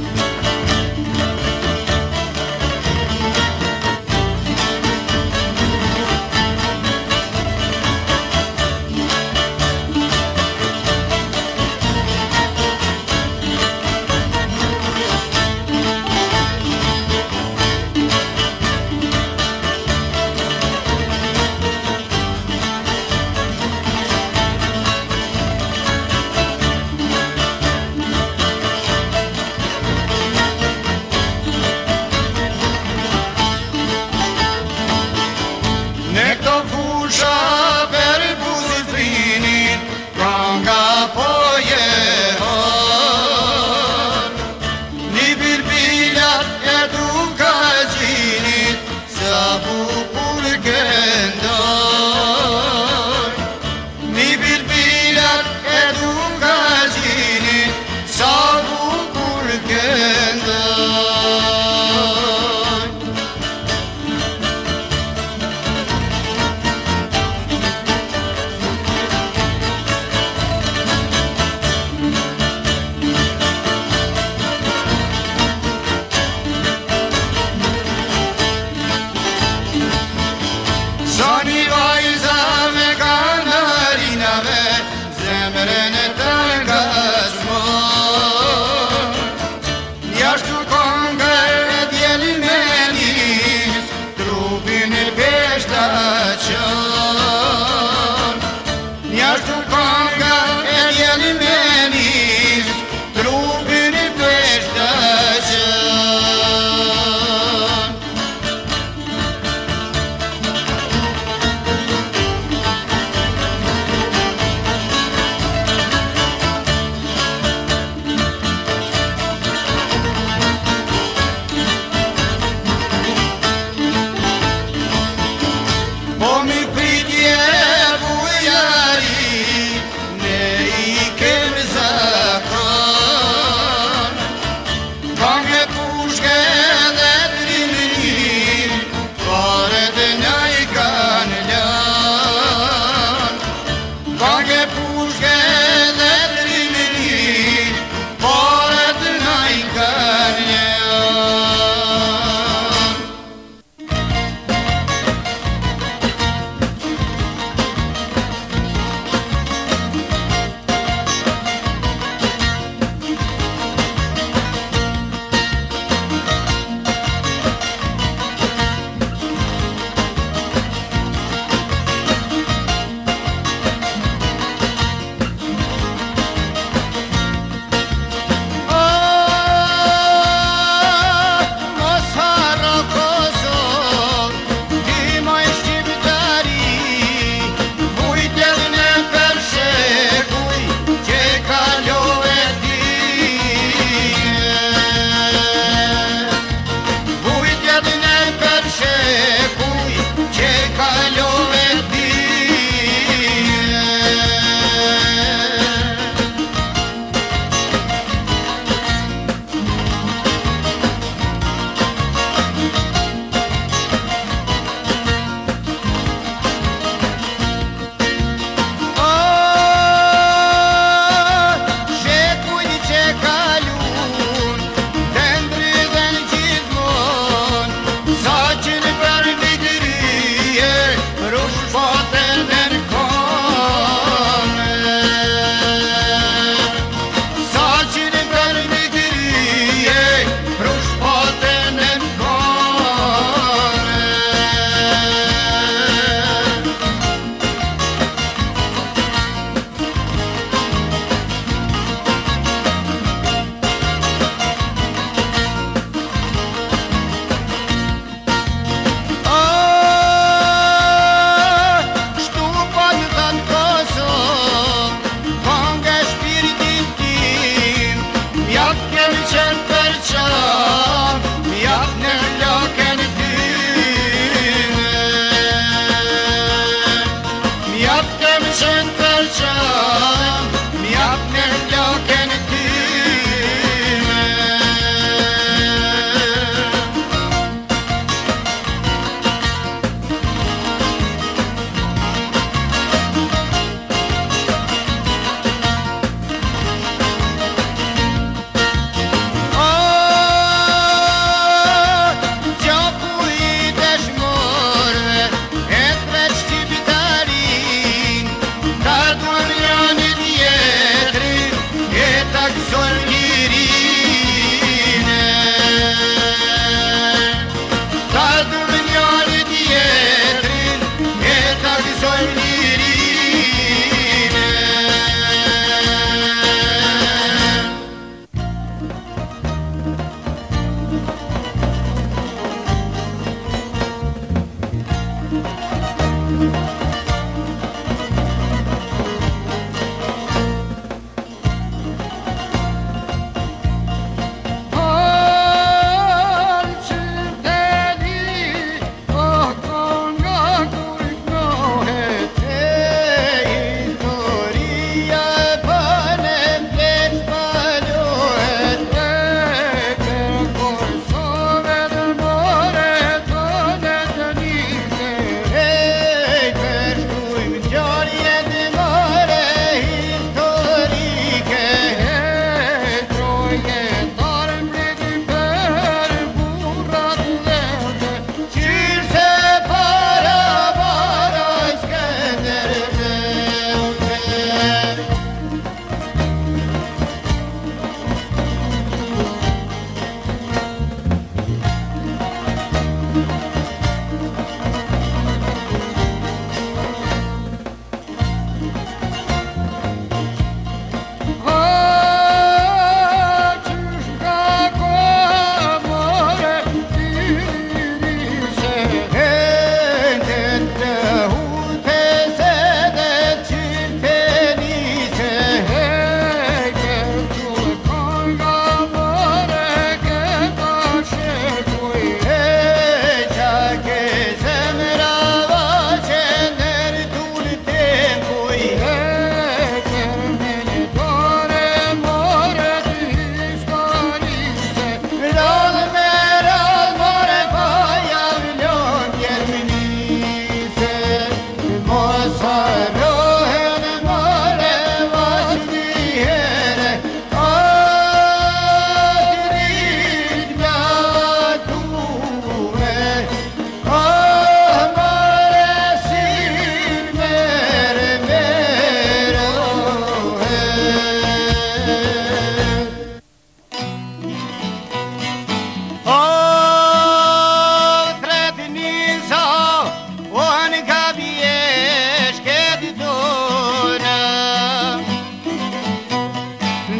Bye. to come. дружка.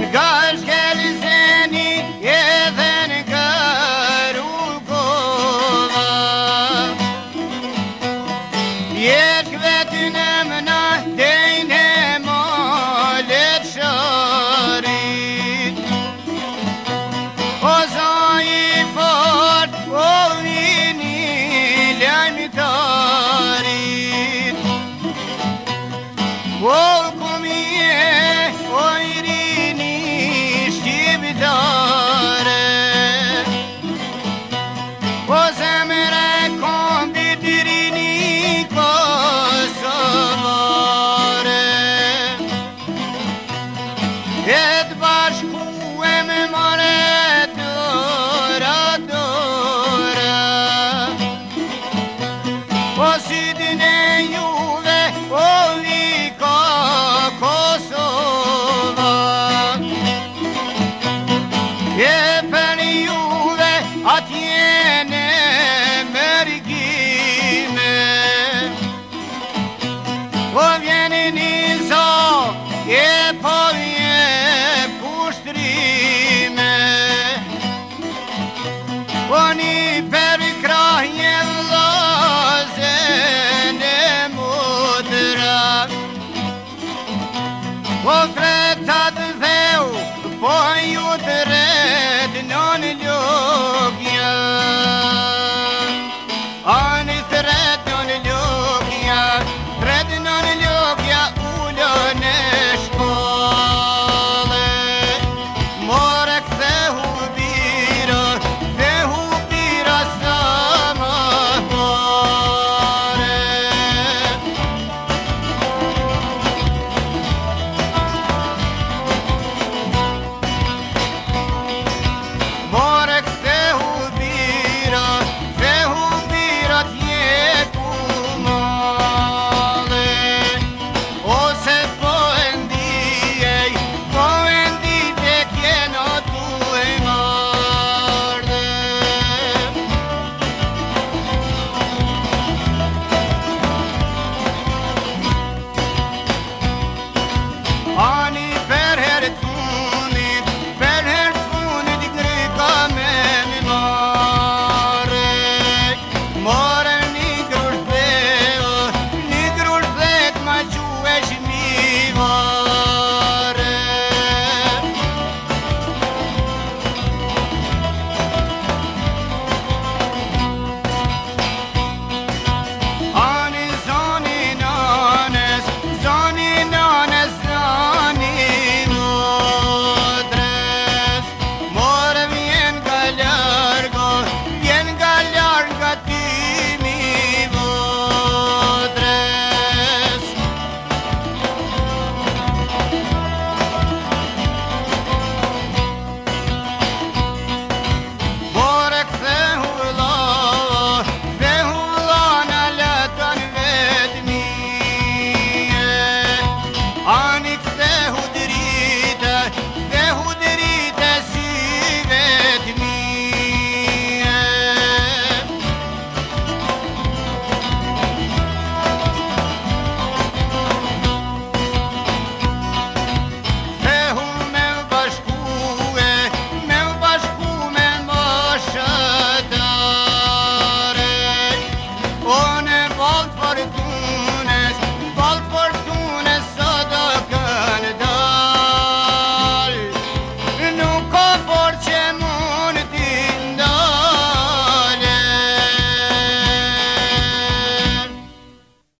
and God. aşk